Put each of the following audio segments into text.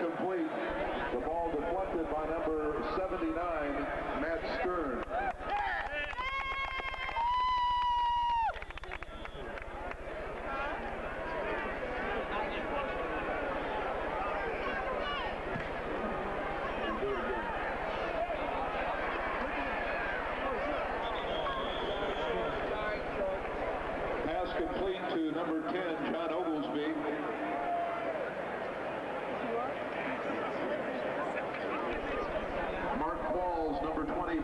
incomplete. The ball deflected by number 79, Matt Stern. Pass complete to number 10, John Oglesby.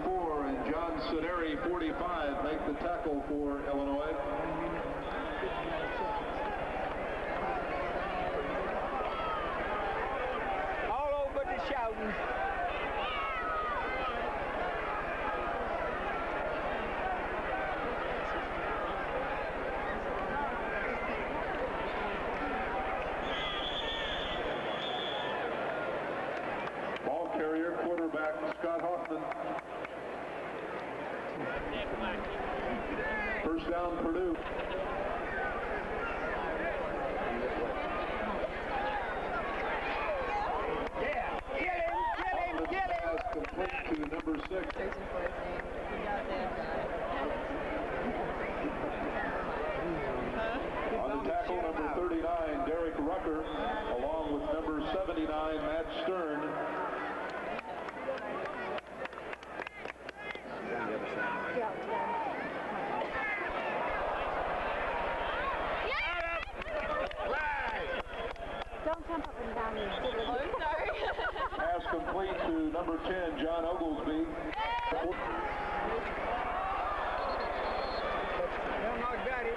44 and John Suneri, 45, make the tackle for Illinois. First down, Purdue. Yeah. Get him, get him, get him. to number six. On the tackle, number 39, Derek Rucker, along with number 79, Matt Stern. Don't jump up and down. You silly. Oh, sorry. Pass complete to number 10, John Oglesby. Elmhart got it.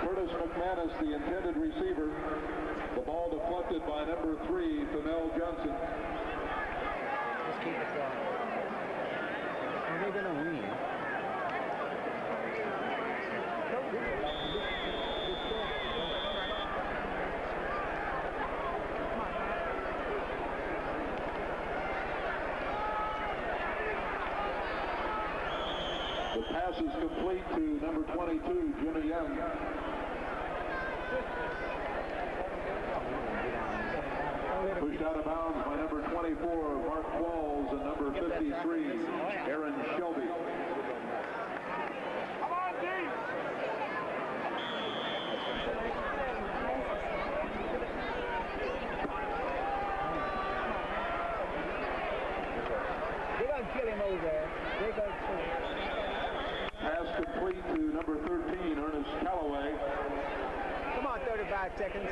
Curtis McManus, the intended receiver. The ball deflected by number three, Fennell Johnson. Let's keep it going. Are they gonna win? The pass is complete to number 22, Jimmy Young. Pushed out of bounds by number 24, Mark Qualls, and number 53, Aaron Shelby. Come. They're gonna kill him over there. They're gonna kill him. Pass complete to number 13, Ernest Callaway. Come on, 35 seconds.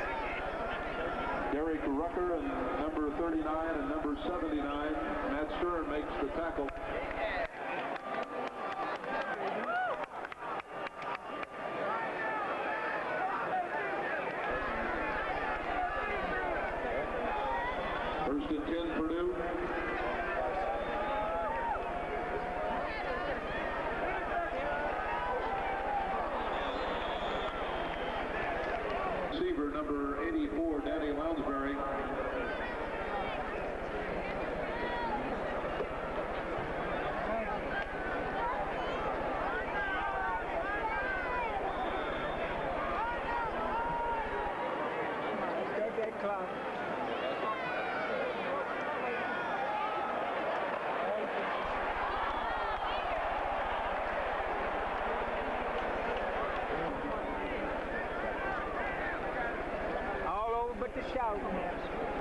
Derek Rucker and number 39 and number 79, Matt Stern makes the tackle. First and 10, Purdue. Number 84, Danny Lounsbury. That clock. All over but the shouting.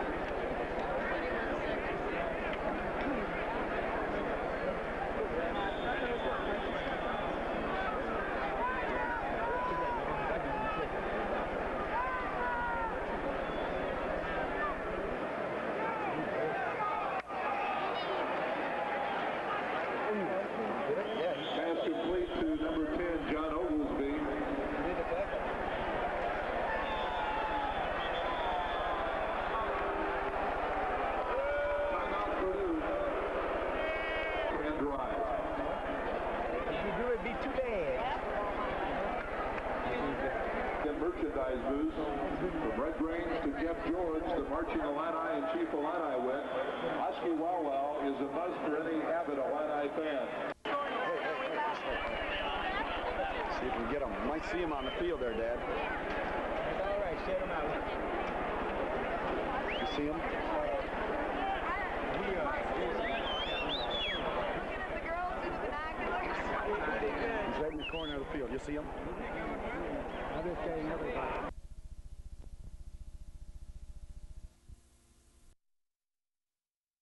Pass complete to number 10, John Oglesby. Timeout Purdue. And drive. If you do it, be too bad. The merchandise booth. From Red Grange to Jeff George, the Marching Illini and Chief Illiniwek. Husky Wow Wow is a must for any avid Illini fan. See if we can get him. Might see him on the field there, Dad. That's all right. Shut him out. You see him? The girls through the binoculars. He's right in the corner of the field. You see him? I'm just getting everybody.